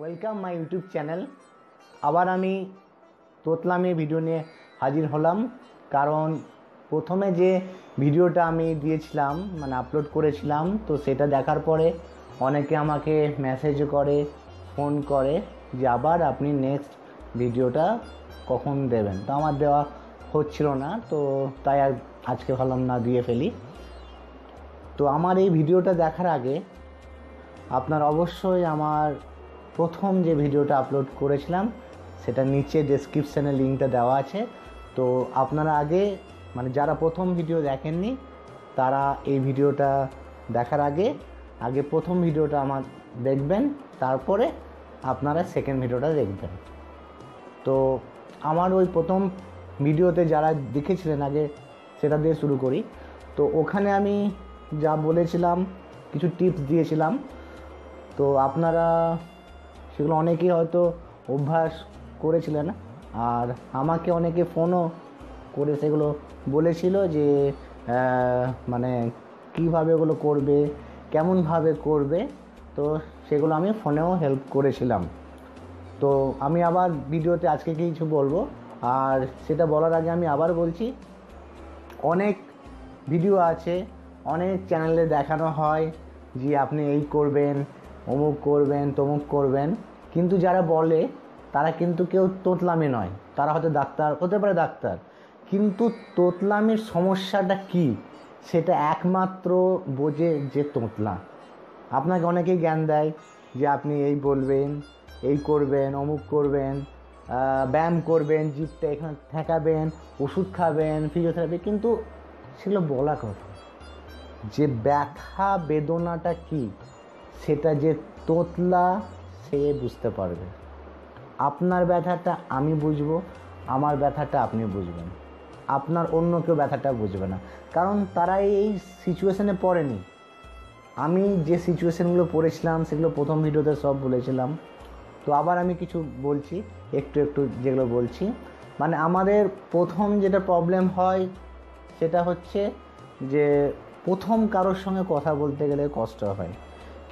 Welcome my YouTube channel আবার আমি তোতলামি video নিয়ে হাজির হলাম। কারণ প্রথমে যে ভিডিওটা আমি দিয়েছিলাম মানে আপলোড করেছিলাম, তো সেটা দেখার পরে অনেকে আমাকে মেসেজ করে ফোন করে যে আবার আপনি নেক্সট ভিডিওটা কখন দেবেন। তো আমার দেওয়া হচ্ছিল না, তো তাই আর আজকে ভাবলাম না দিয়ে ফেলি। তো আমার এই ভিডিওটা দেখার আগে আপনার অবশ্যই আমার প্রথম যে ভিডিওটা আপলোড করেছিলাম, সেটা নিচে ডেসক্রিপশানে লিঙ্কটা দেওয়া আছে। তো আপনারা আগে মানে যারা প্রথম ভিডিও দেখেননি, তারা এই ভিডিওটা দেখার আগে আগে প্রথম ভিডিওটা আমার দেখবেন, তারপরে আপনারা সেকেন্ড ভিডিওটা দেখবেন। তো আমার ওই প্রথম ভিডিওতে যারা দেখেছিলেন আগে, সেটা দিয়ে শুরু করি। তো ওখানে আমি যা বলেছিলাম, কিছু টিপস দিয়েছিলাম। তো আপনারা সেগুলো অনেকেই হয়তো অভ্যাস করেছিলেন আর আমাকে অনেকে ফোনও করে সেগুলো বলেছিল যে মানে কীভাবে ওগুলো করবে, কেমনভাবে করবে, তো সেগুলো আমি ফোনেও হেল্প করেছিলাম। তো আমি আবার ভিডিওতে আজকে কিছু বলব। আর সেটা বলার আগে আমি আবার বলছি, অনেক ভিডিও আছে, অনেক চ্যানেলে দেখানো হয় যে আপনি এই করবেন অমুক করবেন, তমুক করবেন। কিন্তু যারা বলে, তারা কিন্তু কেউ তোতলামি নয়। তারা হয়তো ডাক্তার, হতে পারে ডাক্তার। কিন্তু তোতলামির সমস্যাটা কি? সেটা একমাত্র বোঝে যে তোতলা। আপনাকে অনেকেই জ্ঞান দেয় যে আপনি এই বলবেন, এই করবেন, অমুক করবেন ব্যায়াম করবেন, জিপটা এখানে ঠেকাবেন, ওষুধ খাবেন ফিজিওথেরাপি কিন্তু সেগুলো বলা কথা। যে ব্যথা বেদনাটা কি? সেটা যে তোতলা, সে বুঝতে পারবে। আপনার ব্যথাটা আমি বুঝব, আমার ব্যথাটা আপনি বুঝবেন। আপনার অন্য কেউ ব্যথাটা বুঝবে না। কারণ তারা এই সিচুয়েশানে পড়েনি। আমি যে সিচুয়েশানগুলো পড়েছিলাম, সেগুলো প্রথম ভিডিওতে সব বলেছিলাম। তো আবার আমি কিছু বলছি, একটু একটু যেগুলো বলছি। মানে আমাদের প্রথম যেটা প্রবলেম হয়, সেটা হচ্ছে যে প্রথম কারোর সঙ্গে কথা বলতে গেলে কষ্ট হয়।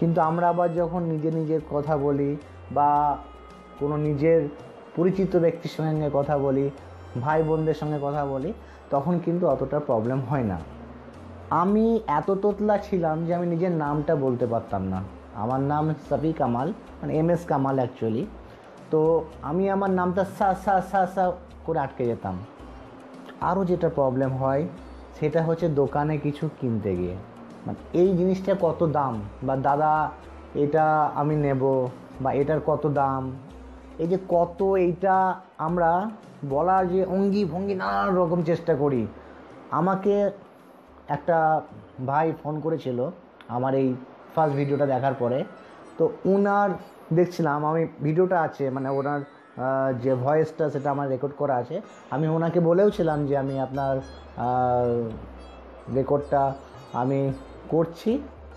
কিন্তু আমরা আবার যখন নিজে নিজের কথা বলি বা কোনো নিজের পরিচিত ব্যক্তির সঙ্গে কথা বলি, ভাই বোনদের সঙ্গে কথা বলি, তখন কিন্তু অতটা প্রবলেম হয় না। আমি এত তোতলা ছিলাম যে আমি নিজের নামটা বলতে পারতাম না। আমার নাম সাফি কামাল মানে এম এস কামাল অ্যাকচুয়ালি তো আমি আমার নামটা সা সা সা সা করে আটকে যেতাম। আরও যেটা প্রবলেম হয়, সেটা হচ্ছে দোকানে কিছু কিনতে গিয়ে। মানে এই জিনিসটা কত দাম? বা দাদা, এটা আমি নেব, বা এটার কত দাম? এই যে কত এইটা আমরা বলার যে অঙ্গি ভঙ্গি নানান রকম চেষ্টা করি। আমাকে একটা ভাই ফোন করেছিল আমার এই ফার্স্ট ভিডিওটা দেখার পরে। তো উনার, দেখছিলাম আমি ভিডিওটা আছে মানে ওনার যে ভয়েসটা সেটা আমার রেকর্ড করা আছে। আমি ওনাকে বলেওছিলাম যে আমি আপনার রেকর্ডটা আমি করছি,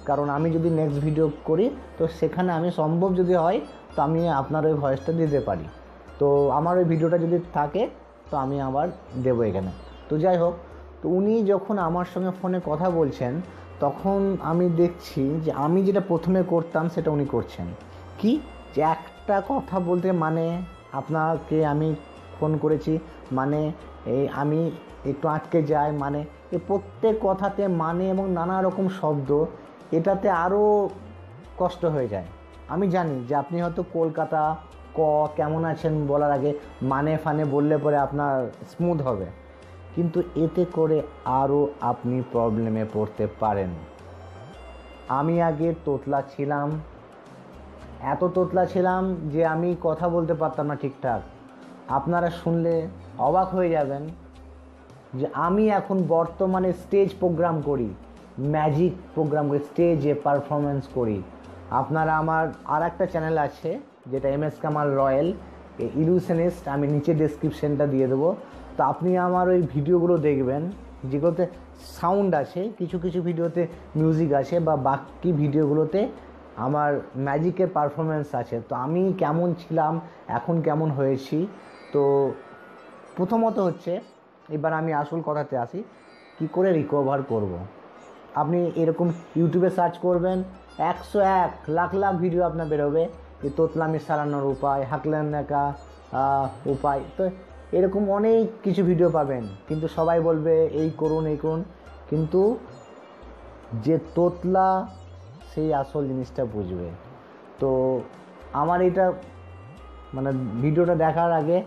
কারণ আমি যদি নেক্সট ভিডিও করি, তো সেখানে আমি সম্ভব যদি হয়, তো আমি আপনার ওই ভয়েসটা দিতে পারি। তো আমার ওই ভিডিওটা যদি থাকে, তো আমি আবার দেবো এখানে। তো যাই হোক, তো উনি যখন আমার সঙ্গে ফোনে কথা বলছেন, তখন আমি দেখছি যে আমি যেটা প্রথমে করতাম, সেটা উনি করছেন। কি? যে একটা কথা বলতে মানে আপনাকে আমি ফোন করেছি মানে এই আমি একটু আটকে যাই মানে এই প্রত্যেক কথাতে মানে এবং নানা রকম শব্দ, এটাতে আরও কষ্ট হয়ে যায়। আমি জানি যে আপনি হয়তো কলকাতা, ক, কেমন আছেন বলার আগে মানে ফানে বললে পরে আপনার স্মুথ হবে। কিন্তু এতে করে আরও আপনি প্রবলেমে পড়তে পারেন। আমি আগে তোতলা ছিলাম, এত তোতলা ছিলাম যে আমি কথা বলতে পারতাম না ঠিকঠাক। আপনারা শুনলে অবাক হয়ে যাবেন যে আমি এখন বর্তমানে স্টেজ প্রোগ্রাম করি ম্যাজিক প্রোগ্রাম করি স্টেজে পারফরমেন্স করি। আপনারা আমার আর একটা চ্যানেল আছে, যেটা M S Kamal royal illusionist আমি নিচে ডেসক্রিপশনটা দিয়ে দেবো। তো আপনি আমার ওই ভিডিওগুলো দেখবেন, যেগুলোতে সাউন্ড আছে, কিছু কিছু ভিডিওতে মিউজিক আছে, বা বাকি ভিডিওগুলোতে আমার ম্যাজিকের পারফরমেন্স আছে। তো আমি কেমন ছিলাম, এখন কেমন হয়েছি, তো প্রথমত হচ্ছে এবার আমি আসল কথাতে আসি। কি করে রিকভার করব। আপনি এরকম ইউটিউবে সার্চ করবেন, একশো এক লাখ লাখ ভিডিও আপনার বেরোবে। এই তোতলামি সারানোর উপায়, হাকলেন একা উপায়, তো এরকম অনেক কিছু ভিডিও পাবেন। কিন্তু সবাই বলবে, এই করুন এই করুন। কিন্তু যে তোতলা, সেই আসল জিনিসটা বুঝবে। তো আমার এটা মানে ভিডিওটা দেখার আগে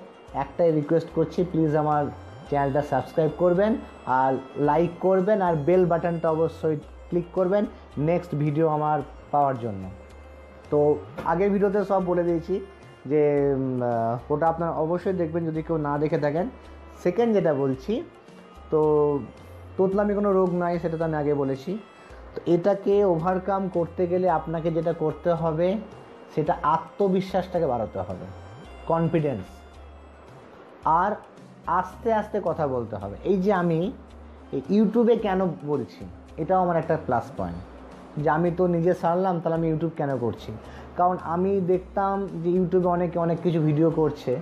একটাই রিকোয়েস্ট করছি প্লিজ আমার চ্যানেলটা সাবস্ক্রাইব করবেন আর লাইক করবেন আর বেল বাটনটা অবশ্যই ক্লিক করবেন নেক্সট ভিডিও আমার পাওয়ার জন্য। তো আগের ভিডিওতে সব বলে দিয়েছি যে ওটা আপনার অবশ্যই দেখবেন যদি কেউ না দেখে থাকেন। সেকেন্ড যেটা বলছি, তো তোতলামি কোনো রোগ নয় সেটা তো আমি আগে বলেছি। তো এটাকে ওভারকাম করতে গেলে আপনাকে যেটা করতে হবে, সেটা আত্মবিশ্বাসটাকে বাড়াতে হবে। কনফিডেন্স আর আস্তে আস্তে কথা বলতে হবে। এই যে আমি ইউটিউবে কেন বলছি? এটাও আমার একটা প্লাস পয়েন্ট যে আমি তো নিজে সারলাম তাহলে আমি ইউটিউব কেন করছি? কারণ আমি দেখতাম যে ইউটিউবে অনেকে অনেক কিছু ভিডিও করছে।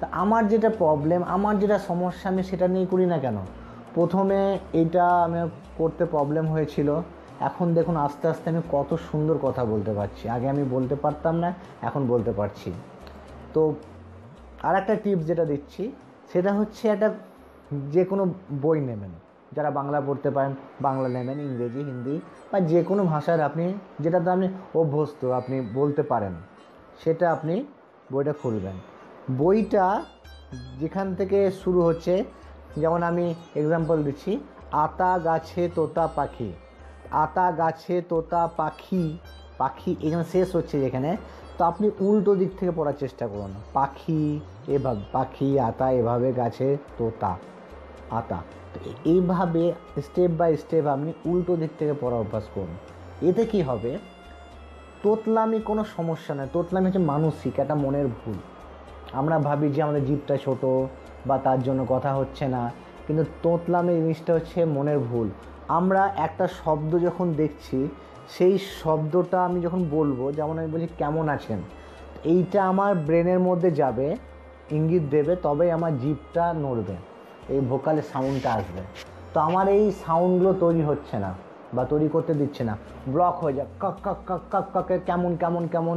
তা আমার যেটা প্রবলেম আমার যেটা সমস্যা, আমি সেটা নিয়ে করি না কেন? প্রথমে এটা আমি করতে প্রবলেম হয়েছিল। এখন দেখুন, আস্তে আস্তে আমি কত সুন্দর কথা বলতে পারছি। আগে আমি বলতে পারতাম না, এখন বলতে পারছি। তো আর একটা টিপস যেটা দিচ্ছি সেটা হচ্ছে একটা যে কোনো বই নেবেন। যারা বাংলা পড়তে পারেন, বাংলা নেবেন, ইংরেজি, হিন্দি বা যে কোনো ভাষার আপনি যেটাতে আপনি অভ্যস্ত, আপনি বলতে পারেন, সেটা আপনি বইটা খুলবেন। বইটা যেখান থেকে শুরু হচ্ছে, যেমন আমি এক্সাম্পল দিচ্ছি, আতা গাছে তোতা পাখি। আতা গাছে তোতা পাখি পাখি এখানে শেষ হচ্ছে যেখানে তো আপনি উল্টো দিক থেকে পড়ার চেষ্টা করুন। পাখি এভাবে, পাখি, আতা এভাবে, গাছে, তোতা, আতা। তো এইভাবে স্টেপ বাই স্টেপ আপনি উল্টো দিক থেকে পড়া অভ্যাস করুন। এতে কি হবে? তোতলামি কোনো সমস্যা নয়। তোতলামি হচ্ছে মানসিক, একটা মনের ভুল। আমরা ভাবি যে আমাদের জীবটা ছোট বা তার জন্য কথা হচ্ছে না, কিন্তু তোতলামি জিনিসটা হচ্ছে মনের ভুল। আমরা একটা শব্দ যখন দেখছি সেই শব্দটা আমি যখন বলব, যেমন আমি বলছি কেমন আছেন? এইটা আমার ব্রেনের মধ্যে যাবে, ইঙ্গিত দেবে, তবেই আমার জিভটা নড়বে, এই ভোকালের সাউন্ডটা আসবে। তো আমার এই সাউন্ডগুলো তৈরি হচ্ছে না বা তৈরি করতে দিচ্ছে না। ব্লক হয়ে যায় কক কক কক কক কক কেমন কেমন কেমন।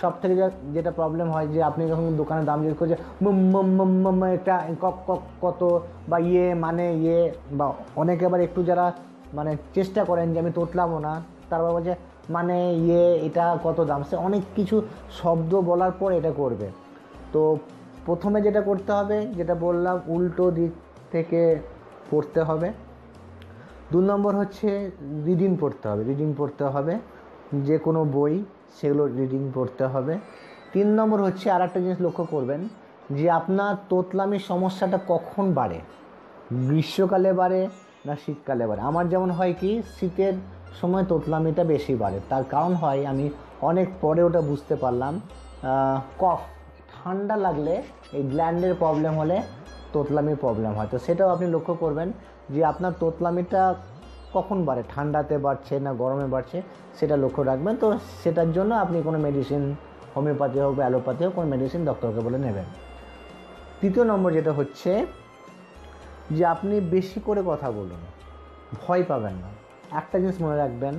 সব থেকে যেটা প্রবলেম হয় যে আপনি যখন দোকানে দাম জিজ্ঞেস করছে এটা কক কক, কত? বা ইয়ে মানে ইয়ে বা অনেকে আবার একটু যারা মানে চেষ্টা করেন যে আমি তোতলামও না তারপর বলছে মানে ইয়ে এটা কত দাম? সে অনেক কিছু শব্দ বলার পর এটা করবে। তো প্রথমে যেটা করতে হবে, যেটা বললাম, উল্টো দিক থেকে পড়তে হবে। দু নম্বর হচ্ছে রিডিং পড়তে হবে। রিডিং পড়তে হবে। যে কোনো বই, সেগুলো রিডিং পড়তে হবে। তিন নম্বর হচ্ছে আর একটা জিনিস লক্ষ্য করবেন, যে আপনার তোতলামির সমস্যাটা কখন বাড়ে? গ্রীষ্মকালে বাড়ে না শীতকালে বাড়ে? আমার যেমন হয় কি, শীতের সময় তোতলামিটা বেশি বাড়ে। তার কারণ হয়, আমি অনেক পরে ওটা বুঝতে পারলাম। কফ, ঠান্ডা লাগলে এই গ্ল্যান্ডের প্রবলেম হলে তোতলামির প্রবলেম হয়। তো সেটাও আপনি লক্ষ্য করবেন যে আপনার তোতলামিটা কখন বাড়ে? ঠান্ডাতে বাড়ছে না গরমে বাড়ছে? সেটা লক্ষ্য রাখবেন। তো সেটার জন্য আপনি কোনো মেডিসিন হোমিওপ্যাথি হোক বা অ্যালোপ্যাথি হোক, কোনো মেডিসিন ডক্টরকে বলে নেবেন। তৃতীয় নম্বর যেটা হচ্ছে যে আপনি বেশি করে কথা বলুন। ভয় পাবেন না। একটা জিনিস মনে রাখবেন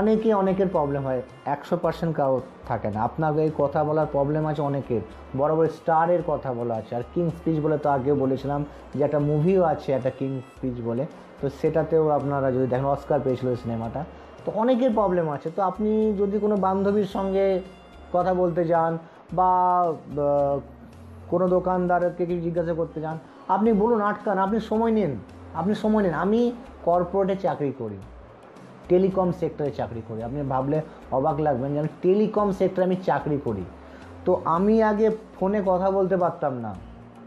অনেকে অনেকের প্রবলেম হয়, একশো পার্সেন্ট কারও থাকে না। আপনার এই কথা বলার প্রবলেম আছে অনেকের। বড় বড় স্টারের কথা বলা আছে। আর কিং স্পিচ বলে তো আগেও বলেছিলাম যে একটা মুভিও আছে, একটা কিং স্পিচ বলে। তো সেটাতেও আপনারা যদি দেখেন অস্কার পেয়েছিল সিনেমাটা। তো অনেকের প্রবলেম আছে। তো আপনি যদি কোনো বান্ধবীর সঙ্গে কথা বলতে যান বা, কোনো দোকানদারকে কিছু জিজ্ঞাসা করতে যান, আপনি বলুন, আটকান, আপনি সময় নিন। আপনি সময় নিন। আমি কর্পোরেটে চাকরি করি টেলিকম সেক্টরে চাকরি করি। আপনি ভাবলে অবাক লাগবেন যে টেলিকম সেক্টরে আমি চাকরি করি। তো আমি আগে ফোনে কথা বলতে পারতাম না।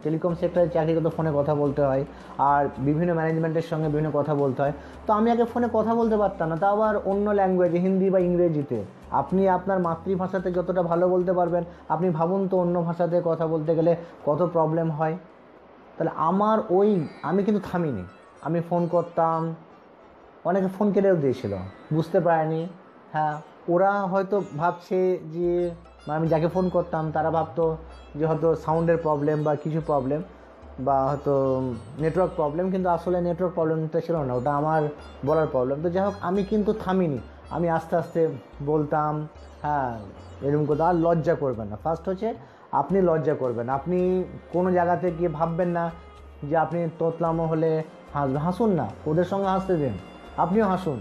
টেলিকম সেক্টরে চাকরি করতে ফোনে কথা বলতে হয়, আর বিভিন্ন ম্যানেজমেন্টের সঙ্গে বিভিন্ন কথা বলতে হয়। তো আমি আগে ফোনে কথা বলতে পারতাম না। তা আবার অন্য ল্যাঙ্গুয়েজে হিন্দি বা ইংরেজিতে। আপনি আপনার মাতৃভাষাতে যতটা ভালো বলতে পারবেন, আপনি ভাবুন তো অন্য ভাষাতে কথা বলতে গেলে কত প্রবলেম হয়। তাহলে আমার ওই, আমি কিন্তু থামিনি। আমি ফোন করতাম, অনেকে ফোন কেটেও দিয়েছিল, বুঝতে পারেনি। হ্যাঁ ওরা হয়তো ভাবছে যে মানে আমি যাকে ফোন করতাম, তারা ভাবতো যে হয়তো সাউন্ডের প্রবলেম বা কিছু প্রবলেম বা হয়তো নেটওয়ার্ক প্রবলেম কিন্তু আসলে নেটওয়ার্ক প্রবলেমটা ছিল না, ওটা আমার বলার প্রবলেম তো যাই হোক, আমি কিন্তু থামিনি। আমি আস্তে আস্তে বলতাম হ্যাঁ এরকম কথা আর লজ্জা করবেন না। ফার্স্ট হচ্ছে আপনি লজ্জা করবেন। আপনি কোনো জায়গাতে গিয়ে ভাববেন না যে আপনি তোতলামো হলে হাসবেন। হাসুন না, ওদের সঙ্গে হাসতে দিন। আপনিও হাসুন।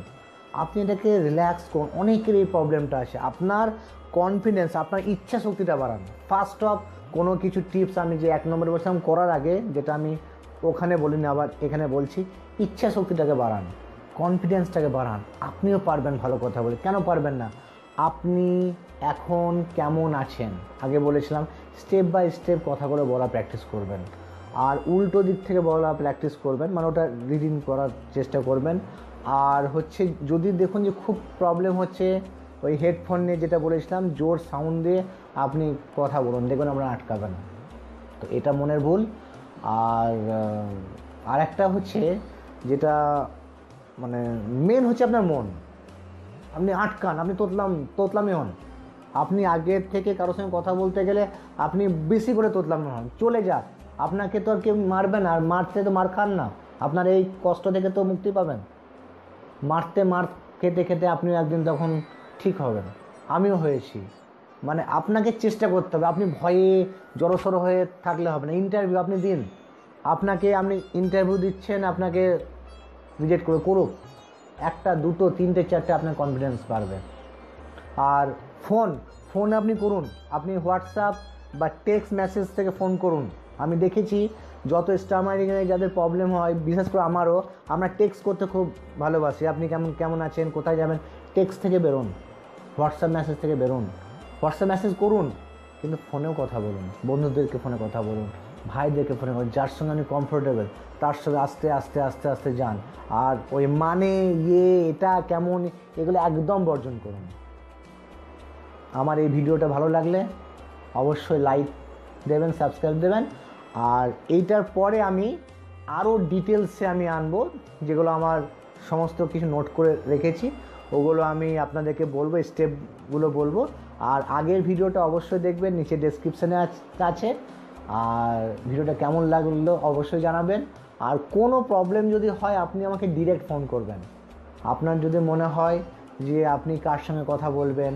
আপনি এটাকে রিল্যাক্স করুন। অনেকের এই প্রবলেমটা আছে আপনার কনফিডেন্স আপনার ইচ্ছা শক্তিটা বাড়ান। ফার্স্ট অফ কোনো কিছু টিপস আমি যে এক নম্বরে বলছিলাম করার আগে, যেটা আমি ওখানে বলিনি, আবার এখানে বলছি ইচ্ছা শক্তিটাকে বাড়ান। কনফিডেন্সটাকে বাড়ান। আপনিও পারবেন ভালো কথা বলে। কেন পারবেন না? আপনি এখন কেমন আছেন? আগে বলেছিলাম স্টেপ বাই স্টেপ কথাগুলো বলা প্র্যাকটিস করবেন। আর উল্টো দিক থেকে বলা প্র্যাকটিস করবেন মানে ওটা রিডিং করার চেষ্টা করবেন। আর হচ্ছে যদি দেখুন যে খুব প্রবলেম হচ্ছে, ওই হেডফোন নিয়ে যেটা বলেছিলাম, জোর সাউন্ড দিয়ে আপনি কথা বলুন, দেখবেন আমরা আটকাবেন। তো এটা মনের ভুল। আর আর একটা হচ্ছে যেটা মানে মেন হচ্ছে আপনার মন। আপনি আটকান, আপনি তোতলাম তোতলামি হন। আপনি আগের থেকে কারোর সঙ্গে কথা বলতে গেলে আপনি বেশি করে তোতলামি হন। চলে যাক আপনাকে তো আর কেউ মারবে না, আর মারতে তো মার খান না। আপনার এই কষ্ট থেকে তো মুক্তি পাবেন। মারতে মার, খেতে খেতে আপনিও একদিন তখন ঠিক হবেন। আমিও হয়েছি। মানে আপনাকে চেষ্টা করতে হবে। আপনি ভয়ে জড়সড় হয়ে থাকলে হবে না। ইন্টারভিউ আপনি দিন। আপনাকে আপনি ইন্টারভিউ দিচ্ছেন, আপনাকে রিজেক্ট করে করুক। একটা, দুটো, তিনটে, চারটে আপনার কনফিডেন্স বাড়বে। আর ফোন ফোন আপনি করুন। আপনি হোয়াটসঅ্যাপ বা টেক্সট মেসেজ থেকে ফোন করুন। আমি দেখেছি যত স্টামারিংয়ে যাদের প্রবলেম হয়, বিশেষ করে আমারও, আমরা টেক্সট করতে খুব ভালোবাসি। আপনি কেমন কেমন আছেন, কোথায় যাবেন, টেক্সট থেকে বেরোন, হোয়াটসঅ্যাপ মেসেজ থেকে বেরোন। হোয়াটসঅ্যাপ মেসেজ করুন, কিন্তু ফোনেও কথা বলুন, বন্ধুদেরকে ফোনে কথা বলুন, ভাইদেরকে ফোনে কথা যার সঙ্গে আপনি কমফোর্টেবল তার সঙ্গে আস্তে আস্তে আস্তে আস্তে যান। আর ওই মানে ইয়ে এটা, কেমন, এগুলো একদম বর্জন করুন। আমার এই ভিডিওটা ভালো লাগলে অবশ্যই লাইক দেবেন, সাবস্ক্রাইব দেবেন। আর এইটার পরে আমি আরও ডিটেলসে আমি আনব, যেগুলো আমার সমস্ত কিছু নোট করে রেখেছি, ওগুলো আমি আপনাদেরকে বলব, স্টেপগুলো বলব। আর আগের ভিডিওটা অবশ্যই দেখবেন, নিচে ডেসক্রিপশানে আছে আর ভিডিওটা কেমন লাগল অবশ্যই জানাবেন। আর কোনো প্রবলেম যদি হয়, আপনি আমাকে ডিরেক্ট ফোন করবেন। আপনার যদি মনে হয় যে আপনি কার সঙ্গে কথা বলবেন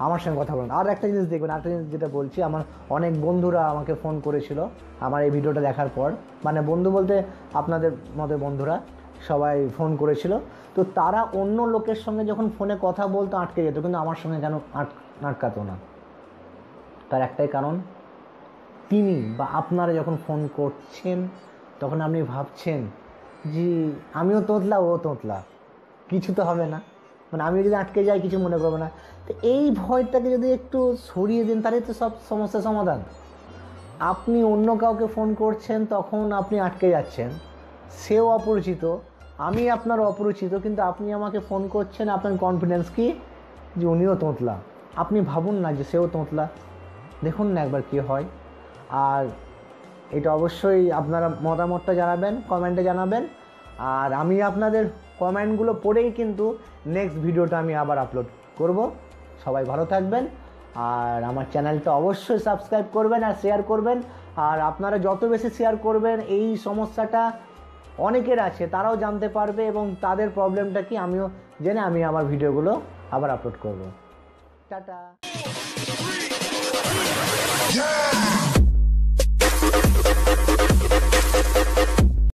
আমার সঙ্গে কথা বলুন। আর একটা জিনিস দেখবেন, আরেকটা জিনিস যেটা বলছি, আমার অনেক বন্ধুরা আমাকে ফোন করেছিল আমার এই ভিডিওটা দেখার পর। মানে বন্ধু বলতে আপনাদের মতো বন্ধুরা সবাই ফোন করেছিল। তো তারা অন্য লোকের সঙ্গে যখন ফোনে কথা বলতো, আটকে যেত, কিন্তু আমার সঙ্গে কেন আট, আটকাতো না। তার একটাই কারণ, তিনি বা আপনারা যখন ফোন করছেন, তখন আপনি ভাবছেন যে আমিও তোতলা, ও তোতলা। কিছু তো হবে না। মানে আমি যদি আটকে যাই, কিছু মনে করব না। তো এই ভয়টাকে যদি একটু সরিয়ে দিন, তাহলে তো সব সমস্যার সমাধান। আপনি অন্য কাউকে ফোন করছেন, তখন আপনি আটকে যাচ্ছেন। সেও অপরিচিত, আমি আপনার অপরিচিত, কিন্তু আপনি আমাকে ফোন করছেন, আপনার কনফিডেন্স কি? যে উনিও তোঁতলা। আপনি ভাবুন না যে সেও তোঁতলা। দেখুন না একবার কী হয়। আর এটা অবশ্যই আপনারা মতামতটা জানাবেন, কমেন্টে জানাবেন। আর আমি আপনাদের কমেন্টগুলো পড়েই কিন্তু নেক্সট ভিডিওটা আমি আবার আপলোড করব। সবাই ভালো থাকবেন। আর আমার চ্যানেলটা অবশ্যই সাবস্ক্রাইব করবেন আর শেয়ার করবেন। আর আপনারা যত বেশি শেয়ার করবেন, এই সমস্যাটা অনেকের আছে, তারাও জানতে পারবে এবং তাদের প্রবলেমটা কি আমিও জেনে আমি আমার ভিডিওগুলো আবার আপলোড করব। টাটা!